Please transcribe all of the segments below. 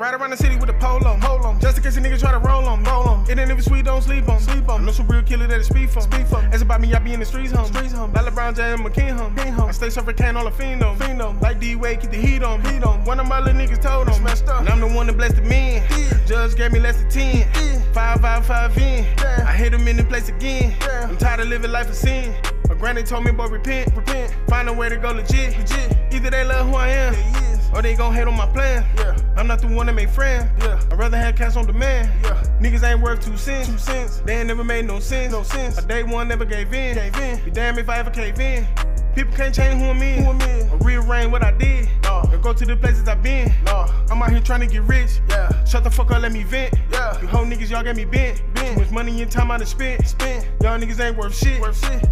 Ride around the city with a polo, hold on. Just in case a nigga try to roll on, roll on. It ain't even sweet, don't sleep on, sleep on. Know some real killer that is speed for, speed for. Ask about me, I be in the streets home, streets home. Like LeBron James, McKean home, King home. I stay surfing can all the fiend on, fiend on. Like D Wade, keep the heat on, heat on. One of my little niggas told on, messed up. And I'm the one that blessed the men. Yeah. Judge gave me less than 10. Yeah. Five, five, five in. Yeah. I hit him in the place again. Yeah. I'm tired of living life of sin. My granny told me, boy, repent, repent. Find a way to go legit, legit. Either they love who I am, yeah, or they gon' hate on my plan. Yeah. I'm not the one that make friends. Yeah. I'd rather have cash on demand. Yeah. Niggas ain't worth two cents. Two cents. They ain't never made no sense. No sense. A day one never gave in. Gave in. Be damn if I ever cave in. People can't change who I'm in. Who I'm in. Or rearrange what I did. No. Or go to the places I've been. No. I'm out here trying to get rich. Yeah. Shut the fuck up, let me vent. Yeah. You whole niggas, y'all got me bent. bent. Too much money and time I done spent. Spent. Y'all niggas ain't worth shit. Worth shit.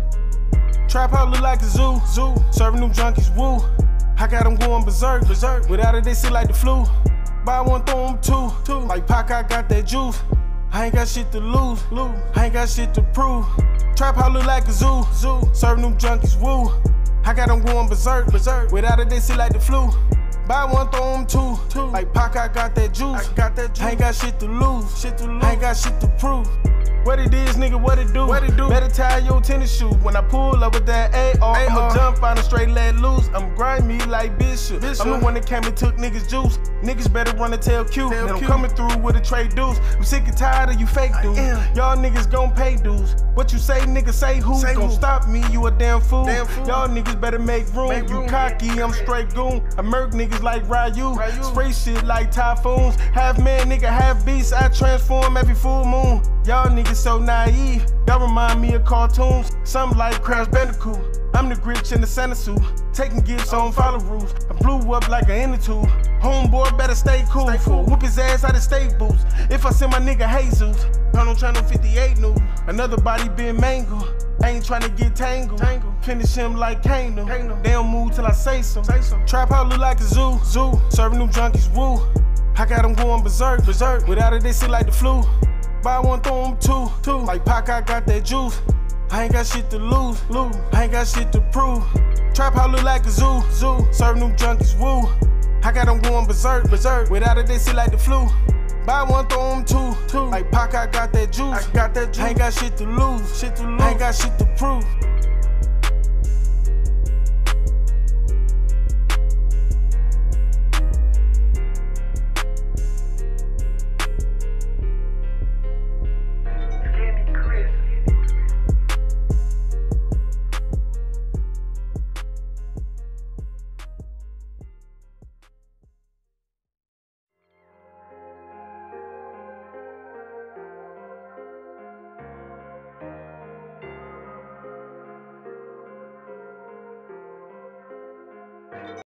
Trap house look like a zoo. Zoo. Serving them junkies woo. I got them going berserk. Berserk. Without it, they see like the flu. Buy one, throw them two. Two. Like Pac, I got that juice. I ain't got shit to lose. lose. I ain't got shit to prove. Trap house look like a zoo. Zoo. Serving them junkies woo. I got them going berserk. Berserk. Without it, they see like the flu. Buy one, throw them two. two. Like Pac, I got that juice. I got that juice. I ain't got shit to lose. Shit to lose. I ain't got shit to prove. What it is, nigga, what it do? What it do? Better tie your tennis shoe. When I pull up with that AR, I'ma jump on a straight let loose. I'm grimy like Bishop. Bishop. I'm the one that came and took niggas juice. Niggas better run and tell Q. Tell I'm coming through with a trade dues. I'm sick and tired of you fake dudes. Y'all niggas gon' pay dues. What you say, nigga, say who? Say gon' stop me, you a damn fool. damn fool. Y'all niggas better make room. Make you room. cocky, I'm straight goon. I murk niggas like Ryu. Ryu. Spray shit like typhoons. Half man, nigga, half beast. I transform every full moon. Y'all niggas so naive. Y'all remind me of cartoons. Something like Crash Bandicoot. I'm the Grinch in the Santa suit. Taking gifts on follow rules. I blew up like an inner tube. Homeboy better stay cool. Stay cool. Whoop his ass out of state boots. If I send my nigga Jesus. Turn on channel 58 new. Another body been mangled. I ain't tryna get tangled. tangled. Finish him like Kano. They don't move till I say so. Say so. Trap house look like a zoo. Zoo. Serving them junkies woo. I got them going berserk. Berserk. Without it, they see like the flu. Buy one, throw them two. two. Like Pac, I got that juice. I ain't got shit to lose. lose. I ain't got shit to prove. Trap house look like a zoo. Zoo. Serving them junkies woo. I got them going berserk. Berserk. Without it, they see like the flu. Buy one, throw them two. two. Like Pac, I got that juice. I got that juice. I ain't got shit to lose. Shit to lose. I ain't got shit to prove.